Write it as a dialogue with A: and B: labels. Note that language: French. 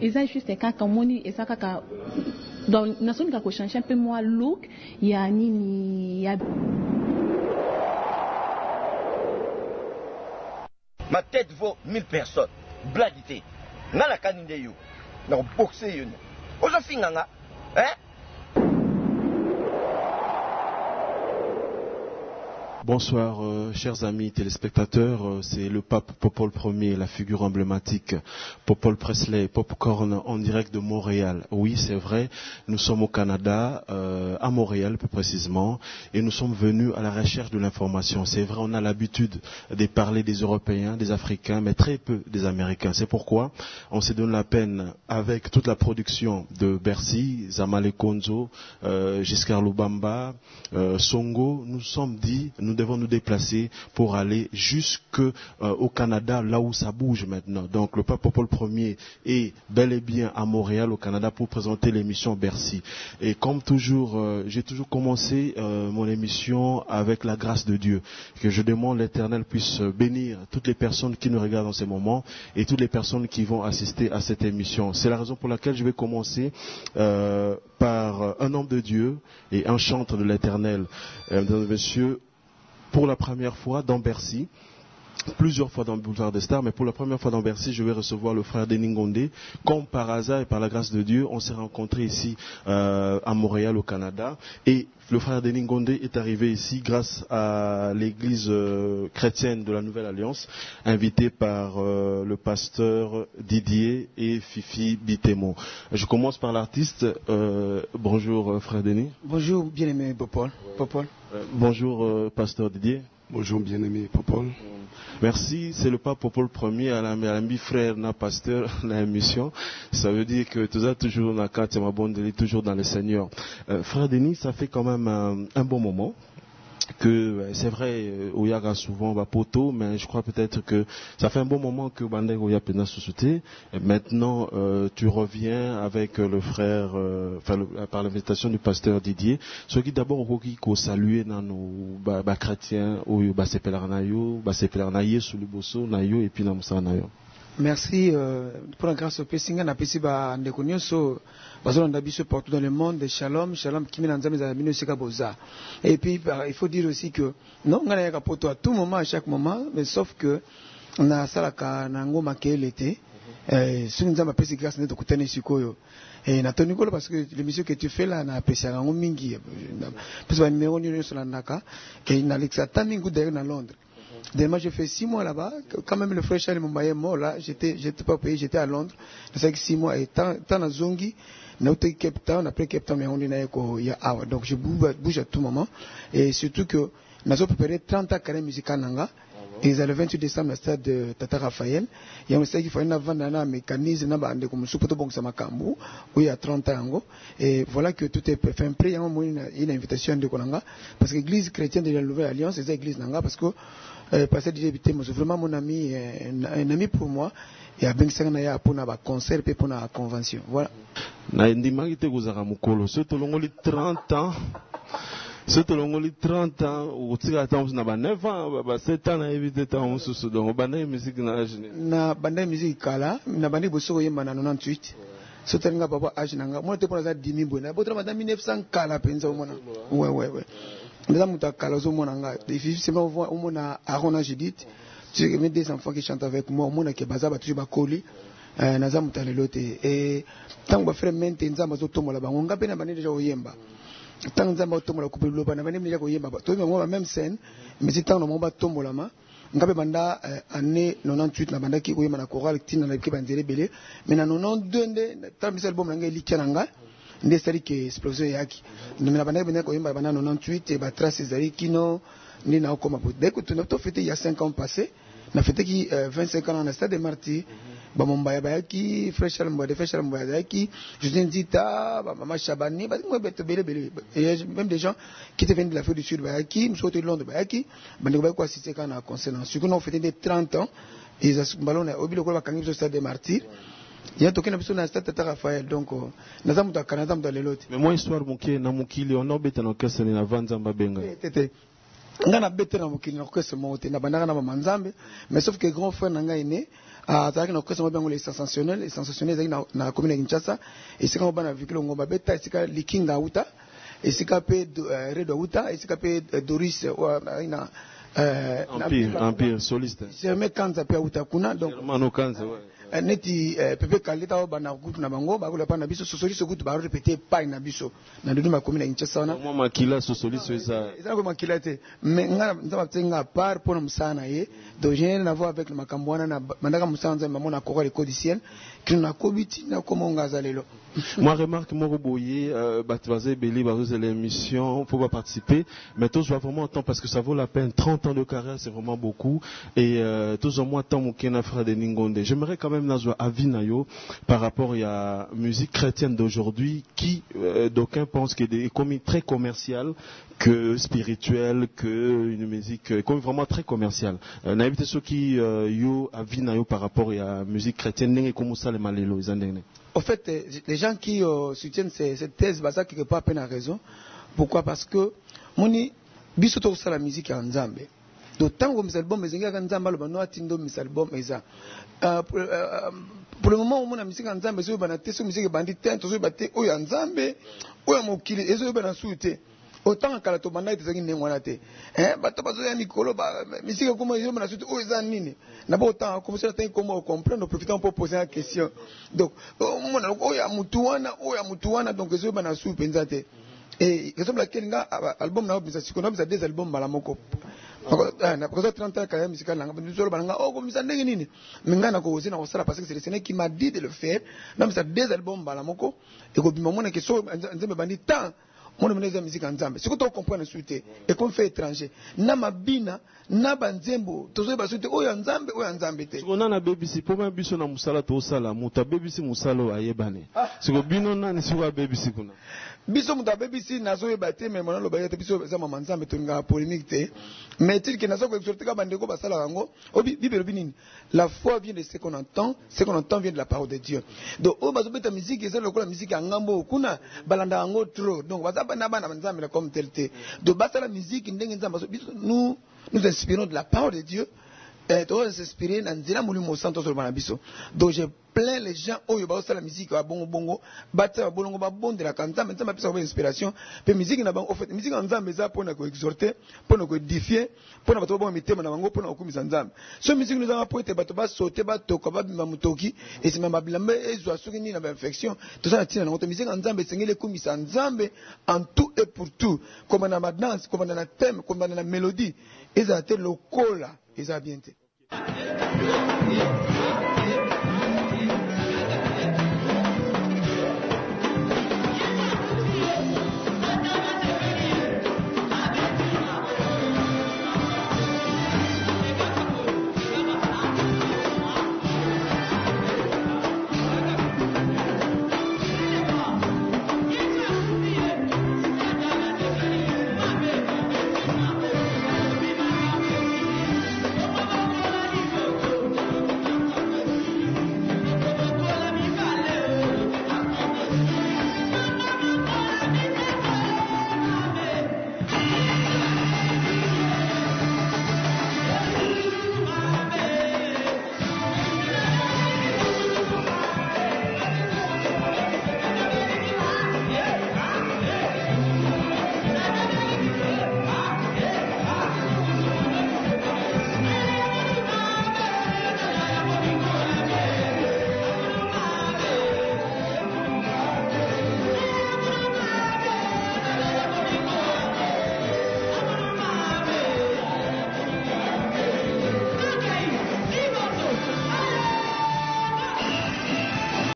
A: eza juste kaka omoni eza kaka nasonika kochange peu mwa look ya nini ya
B: ma tête vaut 1000 personnes. Blagi te nga nakani nde yo nakoboxe yo. Ozofinga nga hein?
C: Bonsoir, euh, chers amis téléspectateurs. Euh, c'est le pape Popol Ier, la figure emblématique, Popol Presley, Popcorn, en direct de Montréal. Oui, c'est vrai, nous sommes au Canada, euh, à Montréal plus précisément, et nous sommes venus à la recherche de l'information. C'est vrai, on a l'habitude de parler des Européens, des Africains, mais très peu des Américains. C'est pourquoi on s'est donné la peine, avec toute la production de Bercy, Zamale Konzo, euh, Giscard Lubamba, Songo, nous sommes dit, devons nous déplacer pour aller jusque euh, Canada, là où ça bouge maintenant. Donc le pape Paul Ier est bel et bien à Montréal, au Canada, pour présenter l'émission Bercy. Et comme toujours, euh, j'ai toujours commencé euh, mon émission avec la grâce de Dieu. Que je demande l'Éternel puisse bénir toutes les personnes qui nous regardent en ce moment et toutes les personnes qui vont assister à cette émission. C'est la raison pour laquelle je vais commencer euh, par un homme de Dieu et un chantre de l'Éternel. Euh, mesdames et messieurs, pour la première fois dans Bercy, plusieurs fois dans le boulevard des stars, mais pour la première fois dans Bercy, je vais recevoir le frère Denis Ngondé. Comme par hasard et par la grâce de Dieu, on s'est rencontrés ici euh, à Montréal, au Canada. Et le frère Denis Ngondé est arrivé ici grâce à l'église euh, chrétienne de la Nouvelle Alliance, invité par euh, le pasteur Didier et Fifi Bitemo. Je commence par l'artiste. Euh, bonjour, euh, frère Denis.
D: Bonjour, bien-aimé Popol. Popol.
C: Bonjour, euh, pasteur Didier.
E: Bonjour bien-aimé Popol.
C: Merci, c'est le pape Paul Ier à l'ami frère na pasteur na émission. Ça veut dire que tu as toujours na carte ma bonne toujours dans le Seigneur. Euh, frère Denis, ça fait quand même un bon moment que euh, c'est vrai euh, Oyaga souvent va poteau mais je crois peut-être que ça fait un bon moment que Bandai Oya Pena Société maintenant euh, tu reviens avec euh, le frère euh, enfin le, par l'invitation du pasteur Didier. Ce qui d'abord ko saluer nano ba, ba chrétien oyo ba sepelaka na yo ba sepelaka na Yesu liboso na yo et puis na mosala na yo.
D: Merci euh, pour la grâce opesi ngai napesi bandeko nyonso bazolanda biso partout dans le monde shalom shalom kimi na nzambe ezala bino esika boza et puis bah, il faut dire aussi que non ngai nayaka poto à tout moment à chaque moment mais sauf que nasalaka na yango makeyele te Eh, soki nzambe apesi grâce nde tokutani sikoyo natoni kolo parce que l'émission que tu fais là napesaka yango mingi mpesa banimero nio nyonso nalandaka nalekisa ata mingi d'ailleurs na londres Demain, j'ai fait six mois là-bas. Quand même, le frère Charles Mumbaye est mort là. J'étais, j'étais pas payé, j'étais à Londres. C'est six mois. Et tant, tant à Zongi, na uti Cape Town, après Cape Town, on est ko ya awa. Donc, je bouge, bouge à tout moment. Et surtout que, nous avons préparé 30 ans carré musical nanga. Et le 28 décembre, au stade de Tata Raphaël. Il y a un stade qui fait une vente un mécanisme, na bande comme soupe bon ça makambu. Oui, il y a 30 ans. Et voilà que tout est fait. Un prix, il y a une invitation de Konanga. Parce que l'église chrétienne de la Nouvelle Alliance, c'est l'église nanga. Parce que, euh, pasteur DJ Bitemo, c'est vraiment mon ami, euh, un, ami pour moi. Na ya pour na concert et pour na convention. Voilà.
C: na ndimaki te kozala mokolo so tolongoli 30 ans so tolongoli 30 ans okotika ata mosusu na ba 9 ans ba- ba 7 ans nayebi te ntango mosusu donc obandaki misiki na age
D: na banda musique kala na bandi boso koyemba na 98 so tali nga papa age na nga mona te mpona aza dimi boye na botala mata 1900 kala mpenza omona ouais ndaza moto akala ozomona nga. Difficilement omona aron na judith. Mes deux enfants qui chantent avec moi omonake baza bato bakoli Eh, naza moto ya lelo te ntango bafrere mente nzambe azotombola bango nga mpe na bandi deja koyemba ntango nzambe atombola kupe liloba na bandi deja koyemba toyebi bango bameme scène mais si ntango na bango batombolama nga mpe banda eh, année 98 na bandaki koyemba na chorale ntina nayebiki banzela ebele mais na 92 nde ntango misa album na ngai elikya na nga nde esali ke explosion eyaki na bandaki bendaki koyemba banda 98 e batrace ezali kino nde naokoma po. Dès que tofete il y a 5 ans passé nafetaki euh, 25 ans na stade de martyr bamombaya bayaki freshal mbaya de freshal mbaya bayaki justin nzita bamama chabani bazingo beto belebele même des gens qui étaient venus de l'afrique du sud bayaki mosusu ote londres bayaki. Bandeko bayaki koassiste kaka na concert. Na surtout na ofete nde 30 ans. Eza balona oyebi lokola bakangi biso stade de martyr ya tokende biso na stade tata raphaël donc naza moto akana naza moto ya lelo te
C: mais moi histoire mokie na mokili ona obeta na okeseni na va nzambe abenga
D: tete nga nabete na mokili na orchestre moko te. Nabandaka na bamanzambe mais sauf que grand frère na ngai ne azalaki na orchestre moko biango les sensationnel sensationnel ezalaki na- commune ya kinshasa. Esika moko bana vikile ngo babeta esika likinga auta esika mpe eh, redo auta esika mpe eh, doris azalaki na na-
C: Empire, Empire, soliste.
D: germain kanza mpe auta kuna donc Eh, neti eh, pepe kaleta oyo bana kutu na bango bakola pa na biso sosoli so kutu barepete epai na biso na makomi na kinshasa wana
C: Mwa makila so soliste eza.
D: eza ko makila te mais nga nzambe apesi nga part mpona mosala na ye donc j'ai na voir avec makambo wana na bandaka mosala nzambe bamona akoko l'école du ciel kino nakobi ntina komo nga aza lelo
C: Moi, remarque, moko boye, bato baza ebele bazozela émission, faut pas participer, mais tous voient vraiment temps parce que ça vaut la peine. 30 ans de carrière, c'est vraiment beaucoup. Et temps frère de Ningonde. J'aimerais quand même nazwa avis na yo par rapport à la musique chrétienne d'aujourd'hui qui, euh, d'aucuns pensent qu'elle est comme très commerciale que spirituelle, que une musique euh, comme vraiment très commerciale. Euh, na évité ceux qui euh, yo yo par rapport à la musique chrétienne, ndenge comme ça les malelo, en
D: fait, euh, les gens qui euh, soutiennent cette thèse, ça quelque part peine à raison. Pourquoi? Parce que moni biso to la musique en Nzambe. to ntango omisa album ezongaka nzambe aloba no atinda omisa album eza. Euh, euh, euh, pour le moment omona misika ya nzambe ezoyebana te so misika ebandi te tozoyeba te. Oyo ya nzambe oyo ya mokili ezoyebana suyu te. Otanga kala tobandaki tozalaki ndenge wana te. Bato bazoya mikolo misika komo ezomona suti oyo eza nini? Na bo otanga komisio natangi komo ocomprendre oprofitant mpo poser ya question. Donc omona oyo ya motu wana oyo ya motu wana donc ezoyebana suyu mpenza te. Raison pour laquelle nga album naobimisa siko naobimisa des album mbala moko. Eh, nakoza 30 kaya musical nanga bisolo bananga okomisa ndenge nini? Me ngai nakoose nakosala parce que c'est le seigneur qui m'a dit de le faire. Namisa deux albums mbala moko ekobima omonake so nzembe bandi temps mona mona za musique nzambe siko to comprendre suite et comme fait étranger. Na mabina na banzembo tozo ba suite oyo ya nzambe oyo ya nzambe te.
C: Siko nana abebisi mpo ma biso na mosala tosala moto abebisi mosala oyo ayebane. Siko bino nani siko abebisi kuna.
D: Biso moto abebisi nazoyeba te me mona loba te biso eza mama nzambe tolingaka polémique te. Mais tili ke naza koexorte ka bandeko basalaka yango? O Bi- bible elobi nini? La foi vient de ce qu'on entend ce qu'on entend vient de la parole de dieu. Donc oyo bazobeta musique eza lokola musique ya ngambo kuna balandaka yango trop. Donc baza nous nous inspirons de la parole de dieu. Eh, tozo s'inspirer na nzela molimo santo donc plains les gens oyo bazosala musique ya bongo batia babolongo babondelaka nzambe nzambe apesaka ba inspiration. Mpe musique na bango ofait musique ya nzambe babonga mitema na bango mpona kokumisa nzambe. So musique nozanga po ete bato babilamba na na to musique ya nzambe esengeli ekumisa nzambe en tout et pour tout. Na na na te lokola bien te